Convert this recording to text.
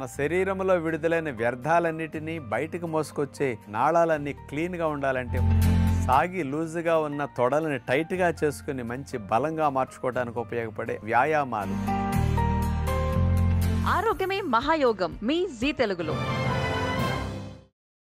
మన శరీరంలో విడుదలైన వ్యర్థాలన్నిటినీ బయటకు మోసుకొచ్చే నాళాలన్నీ క్లీన్గా ఉండాలంటే సాగి లూజుగా ఉన్న తొడలని టైట్గా చేసుకుని మంచి బలంగా మార్చుకోవడానికి ఉపయోగపడే వ్యాయామాలు. ఆరోగ్యమే మహాయోగం మీ జీ తెలుగులో.